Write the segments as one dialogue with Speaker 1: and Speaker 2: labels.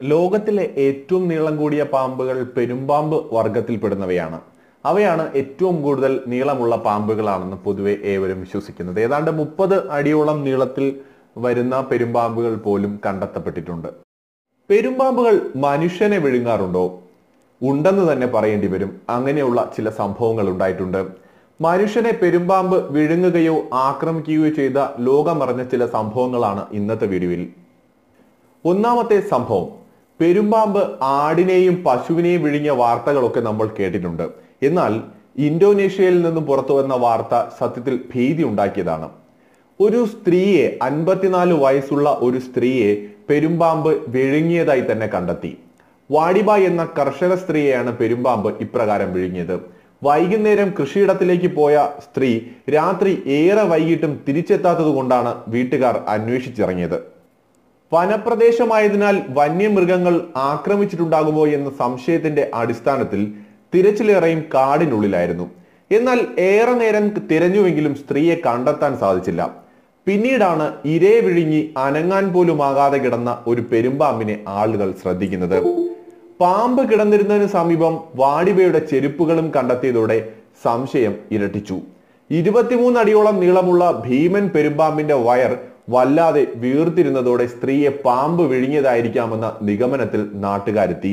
Speaker 1: ലോകത്തിലെ ഏറ്റവും നീളം കൂടിയ പാമ്പുകൾ പെരുമ്പാമ്പ് വർഗത്തിൽപ്പെടുന്നവയാണ്. അവയാണ് ഏറ്റവും കൂടുതൽ നീളമുള്ള പാമ്പുകളാണെന്ന് പൊതുവെ ഏവരും വിശ്വസിക്കുന്നത്. ഏതാണ്ട് മുപ്പത് അടിയോളം നീളത്തിൽ വരുന്ന പെരുമ്പാമ്പുകൾ പോലും കണ്ടെത്തപ്പെട്ടിട്ടുണ്ട്. പെരുമ്പാമ്പുകൾ മനുഷ്യനെ വിഴുങ്ങാറുണ്ടോ? ഉണ്ടെന്ന് തന്നെ പറയേണ്ടി വരും. അങ്ങനെയുള്ള ചില സംഭവങ്ങൾ ഉണ്ടായിട്ടുണ്ട്. മനുഷ്യനെ പെരുമ്പാമ്പ് വിഴുങ്ങുകയോ ആക്രമിക്കുകയോ ചെയ്ത ലോകമറിഞ്ഞ ചില സംഭവങ്ങളാണ് ഇന്നത്തെ വീഡിയോയിൽ. ഒന്നാമത്തെ സംഭവം പെരുമ്പാമ്പ് ആടിനെയും പശുവിനെയും വിഴുങ്ങിയ വാർത്തകളൊക്കെ നമ്മൾ കേട്ടിട്ടുണ്ട്. എന്നാൽ ഇന്തോനേഷ്യയിൽ നിന്നും പുറത്തു വന്ന വാർത്ത സത്യത്തിൽ ഭീതി ഉണ്ടാക്കിയതാണ്. ഒരു സ്ത്രീയെ അൻപത്തിനാല് വയസ്സുള്ള ഒരു സ്ത്രീയെ പെരുമ്പാമ്പ് വിഴുങ്ങിയതായി തന്നെ കണ്ടെത്തി. വാടിബ എന്ന കർഷക സ്ത്രീയെയാണ് പെരുമ്പാമ്പ് ഇപ്രകാരം വിഴുങ്ങിയത്. വൈകുന്നേരം കൃഷിയിടത്തിലേക്ക് പോയ സ്ത്രീ രാത്രി ഏറെ വൈകിട്ടും തിരിച്ചെത്താത്തത് കൊണ്ടാണ് വീട്ടുകാർ അന്വേഷിച്ചിറങ്ങിയത്. വനപ്രദേശമായതിനാൽ വന്യമൃഗങ്ങൾ ആക്രമിച്ചിട്ടുണ്ടാകുമോ എന്ന സംശയത്തിന്റെ അടിസ്ഥാനത്തിൽ തിരച്ചിലേറെയും കാടിനുള്ളിലായിരുന്നു. എന്നാൽ ഏറെ നേരം തിരഞ്ഞുവെങ്കിലും സ്ത്രീയെ കണ്ടെത്താൻ സാധിച്ചില്ല. പിന്നീടാണ് ഇരേ വിഴുങ്ങി അനങ്ങാൻ പോലും ആകാതെ കിടന്ന ഒരു പെരുമ്പാമ്പിനെ ആളുകൾ ശ്രദ്ധിക്കുന്നത്. പാമ്പ് കിടന്നിരുന്നതിന് സമീപം വാടിവയുടെ ചെരുപ്പുകളും കണ്ടെത്തിയതോടെ സംശയം ഇരട്ടിച്ചു. ഇരുപത്തിമൂന്ന് അടിയോളം നീളമുള്ള ഭീമൻ പെരുമ്പാമ്പിന്റെ വയർ വല്ലാതെ വീർത്തിരുന്നതോടെ സ്ത്രീയെ പാമ്പ് വിഴുങ്ങിയതായിരിക്കാമെന്ന നിഗമനത്തിൽ നാട്ടുകാരെത്തി.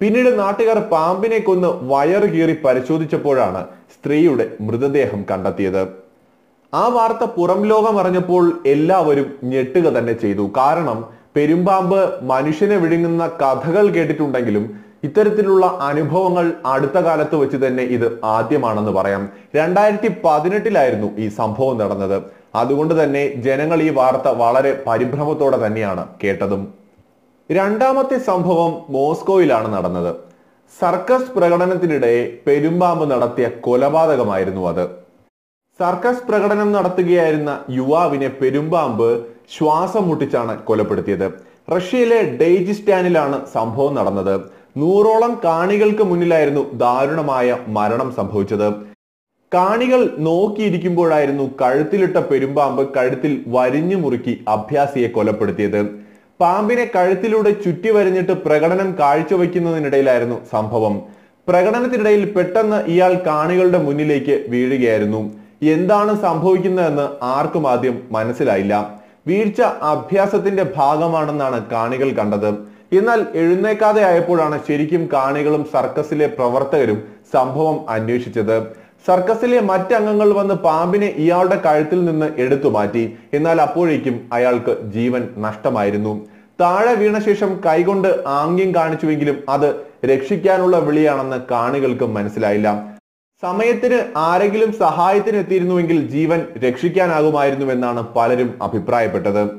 Speaker 1: പിന്നീട് നാട്ടുകാർ പാമ്പിനെ കൊന്ന് വയറ് കീറി പരിശോധിച്ചപ്പോഴാണ് സ്ത്രീയുടെ മൃതദേഹം കണ്ടെത്തിയത്. ആ വാർത്ത പുറം ലോകം അറിഞ്ഞപ്പോൾ എല്ലാവരും ഞെട്ടുക തന്നെ ചെയ്തു. കാരണം പെരുമ്പാമ്പ് മനുഷ്യനെ വിഴുങ്ങുന്ന കഥകൾ കേട്ടിട്ടുണ്ടെങ്കിലും ഇത്തരത്തിലുള്ള അനുഭവങ്ങൾ അടുത്ത കാലത്ത് വെച്ച് തന്നെ ഇത് ആദ്യമാണെന്ന് പറയാം. രണ്ടായിരത്തി പതിനെട്ടിലായിരുന്നു ഈ സംഭവം നടന്നത്. അതുകൊണ്ട് തന്നെ ജനങ്ങൾ ഈ വാർത്ത വളരെ പരിഭ്രമത്തോടെ തന്നെയാണ് കേട്ടതും. രണ്ടാമത്തെ സംഭവം മോസ്കോയിലാണ് നടന്നത്. സർക്കസ് പ്രകടനത്തിനിടെ പെരുമ്പാമ്പ് നടത്തിയ കൊലപാതകമായിരുന്നു അത്. സർക്കസ് പ്രകടനം നടത്തുകയായിരുന്ന യുവാവിനെ പെരുമ്പാമ്പ് ശ്വാസം മുട്ടിച്ചാണ് കൊലപ്പെടുത്തിയത്. റഷ്യയിലെ ഡെയ്ജിസ്റ്റാനിലാണ് സംഭവം നടന്നത്. നൂറോളം കാണികൾക്ക് മുന്നിലായിരുന്നു ദാരുണമായ മരണം സംഭവിച്ചത്. കാണികൾ നോക്കിയിരിക്കുമ്പോഴായിരുന്നു കഴുത്തിലിട്ട പെരുമ്പാമ്പ് കഴുത്തിൽ വരിഞ്ഞു മുറുക്കി അഭ്യാസിയെ കൊലപ്പെടുത്തിയത്. പാമ്പിനെ കഴുത്തിലൂടെ ചുറ്റി വരിഞ്ഞിട്ട് പ്രകടനം കാഴ്ചവെക്കുന്നതിനിടയിലായിരുന്നു സംഭവം. പ്രകടനത്തിനിടയിൽ പെട്ടെന്ന് ഇയാൾ കാണികളുടെ മുന്നിലേക്ക് വീഴുകയായിരുന്നു. എന്താണ് സംഭവിക്കുന്നതെന്ന് ആർക്കും ആദ്യം മനസ്സിലായില്ല. വീഴ്ച അഭ്യാസത്തിന്റെ ഭാഗമാണെന്നാണ് കാണികൾ കണ്ടത്. എന്നാൽ എഴുന്നേക്കാതെ ആയപ്പോഴാണ് ശരിക്കും കാണികളും സർക്കസിലെ പ്രവർത്തകരും സംഭവം അന്വേഷിച്ചത്. സർക്കസിലെ മറ്റംഗങ്ങൾ വന്ന് പാമ്പിനെ ഇയാളുടെ കഴുത്തിൽ നിന്ന് എടുത്തു മാറ്റി. എന്നാൽ അപ്പോഴേക്കും അയാൾക്ക് ജീവൻ നഷ്ടമായിരുന്നു. താഴെ വീണ ശേഷം കൈകൊണ്ട് ആംഗ്യം കാണിച്ചുവെങ്കിലും അത് രക്ഷിക്കാനുള്ള വിളിയാണെന്ന് കാണികൾക്ക് മനസ്സിലായില്ല. സമയത്തിന് ആരെങ്കിലും സഹായത്തിന് എത്തിയിരുന്നുവെങ്കിൽ ജീവൻ രക്ഷിക്കാനാകുമായിരുന്നുവെന്നാണ് പലരും അഭിപ്രായപ്പെട്ടത്.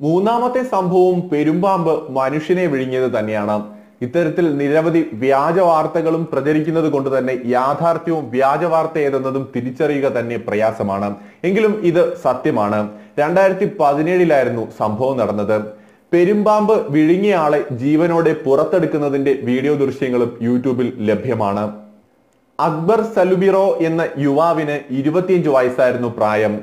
Speaker 1: മൂന്നാമത്തെ സംഭവം പെരുമ്പാമ്പ് മനുഷ്യനെ വിഴുങ്ങിയത് തന്നെയാണ്. ഇത്തരത്തിൽ നിരവധി വ്യാജ വാർത്തകളും പ്രചരിക്കുന്നത് കൊണ്ട് തന്നെ യാഥാർത്ഥ്യവും വ്യാജ വാർത്ത ഏതെന്നതും തിരിച്ചറിയുക തന്നെ പ്രയാസമാണ്. എങ്കിലും ഇത് സത്യമാണ്. രണ്ടായിരത്തി പതിനേഴിലായിരുന്നു സംഭവം നടന്നത്. പെരുമ്പാമ്പ് വിഴുങ്ങിയ ആളെ ജീവനോടെ പുറത്തെടുക്കുന്നതിന്റെ വീഡിയോ ദൃശ്യങ്ങളും യൂട്യൂബിൽ ലഭ്യമാണ്. അക്ബർ സലുബിറോ എന്ന യുവാവിന് ഇരുപത്തിയഞ്ച് വയസ്സായിരുന്നു പ്രായം.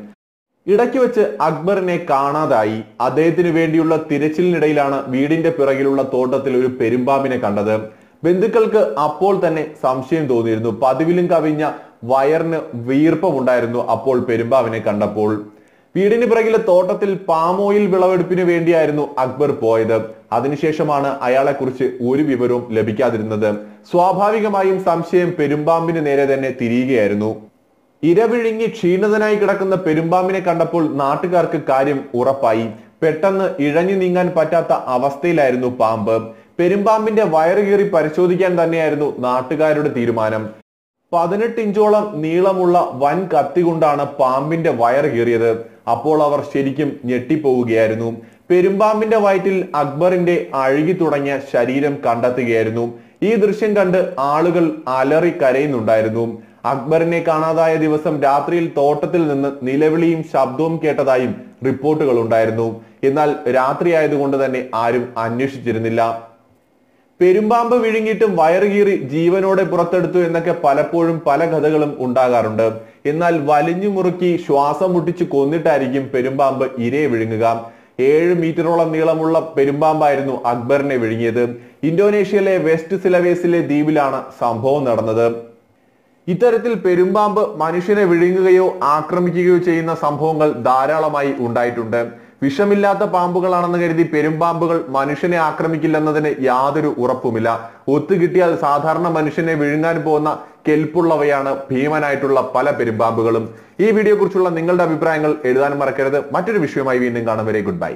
Speaker 1: ഇടയ്ക്ക് വെച്ച് അക്ബറിനെ കാണാതായി. അദ്ദേഹത്തിന് വേണ്ടിയുള്ള തിരച്ചിലിനിടയിലാണ് വീടിന്റെ പിറകിലുള്ള തോട്ടത്തിൽ ഒരു പെരുമ്പാമ്പിനെ കണ്ടത്. ബന്ധുക്കൾക്ക് അപ്പോൾ തന്നെ സംശയം തോന്നിയിരുന്നു. പതിവിലും കവിഞ്ഞ വയറിന് വീർപ്പമുണ്ടായിരുന്നു അപ്പോൾ പെരുമ്പാവിനെ കണ്ടപ്പോൾ. വീടിന് പിറകിലെ തോട്ടത്തിൽ പാമോയിൽ വിളവെടുപ്പിന് വേണ്ടിയായിരുന്നു അക്ബർ പോയത്. അതിനുശേഷമാണ് അയാളെ കുറിച്ച് ഒരു വിവരവും ലഭിക്കാതിരുന്നത്. സ്വാഭാവികമായും സംശയം പെരുമ്പാമ്പിന് നേരെ തന്നെ തിരിയുകയായിരുന്നു. ഇരവിഴുങ്ങി ക്ഷീണിതനായി കിടക്കുന്ന പെരുമ്പാമ്പിനെ കണ്ടപ്പോൾ നാട്ടുകാർക്ക് കാര്യം ഉറപ്പായി. പെട്ടെന്ന് ഇഴഞ്ഞു നീങ്ങാൻ പറ്റാത്ത അവസ്ഥയിലായിരുന്നു പാമ്പ്. പെരുമ്പാമ്പിന്റെ വയറ് കീറി പരിശോധിക്കാൻ തന്നെയായിരുന്നു നാട്ടുകാരുടെ തീരുമാനം. പതിനെട്ട് ഇഞ്ചോളം നീളമുള്ള വൻ കത്തി കൊണ്ടാണ് പാമ്പിന്റെ വയറ് കീറിയത്. അപ്പോൾ അവർ ശരിക്കും ഞെട്ടിപ്പോവുകയായിരുന്നു. പെരുമ്പാമ്പിന്റെ വയറ്റിൽ അക്ബറിന്റെ അഴുകി തുടങ്ങിയ ശരീരം കണ്ടെത്തുകയായിരുന്നു. ഈ ദൃശ്യം കണ്ട് ആളുകൾ അലറി കരയുന്നുണ്ടായിരുന്നു. അക്ബറിനെ കാണാതായ ദിവസം രാത്രിയിൽ തോട്ടത്തിൽ നിന്ന് നിലവിളിയും ശബ്ദവും കേട്ടതായും റിപ്പോർട്ടുകൾ ഉണ്ടായിരുന്നു. എന്നാൽ രാത്രിയായതുകൊണ്ട് തന്നെ ആരും അന്വേഷിച്ചിരുന്നില്ല. പെരുമ്പാമ്പ് വിഴുങ്ങിയിട്ടും വയറുകീറി ജീവനോടെ പുറത്തെടുത്തു എന്നൊക്കെ പലപ്പോഴും പല കഥകളും ഉണ്ടാകാറുണ്ട്. എന്നാൽ വലിഞ്ഞു മുറുക്കി ശ്വാസം മുട്ടിച്ച് കൊന്നിട്ടായിരിക്കും പെരുമ്പാമ്പ് ഇരയെ വിഴുങ്ങുക. ഏഴ് മീറ്ററോളം നീളമുള്ള പെരുമ്പാമ്പായിരുന്നു അക്ബറിനെ വിഴുങ്ങിയത്. ഇന്തോനേഷ്യയിലെ വെസ്റ്റ് സിലവേസിലെ ദ്വീപിലാണ് സംഭവം നടന്നത്. ഇത്തരത്തിൽ പെരുമ്പാമ്പ് മനുഷ്യനെ വിഴുങ്ങുകയോ ആക്രമിക്കുകയോ ചെയ്യുന്ന സംഭവങ്ങൾ ധാരാളമായി ഉണ്ടായിട്ടുണ്ട്. വിഷമില്ലാത്ത പാമ്പുകളാണെന്ന് കരുതി പെരുമ്പാമ്പുകൾ മനുഷ്യനെ ആക്രമിക്കില്ലെന്നതിന് യാതൊരു ഉറപ്പുമില്ല. ഒത്തുകിട്ടിയാൽ സാധാരണ മനുഷ്യനെ വിഴുങ്ങാൻ പോകുന്ന കെൽപ്പുള്ളവയാണ് ഭീമനായിട്ടുള്ള പല പെരുമ്പാമ്പുകളും. ഈ വീഡിയോ കുറിച്ചുള്ള നിങ്ങളുടെ അഭിപ്രായങ്ങൾ എഴുതാൻ മറക്കരുത്. മറ്റൊരു വിഷയമായി വീണ്ടും കാണും വരെ. Good bye.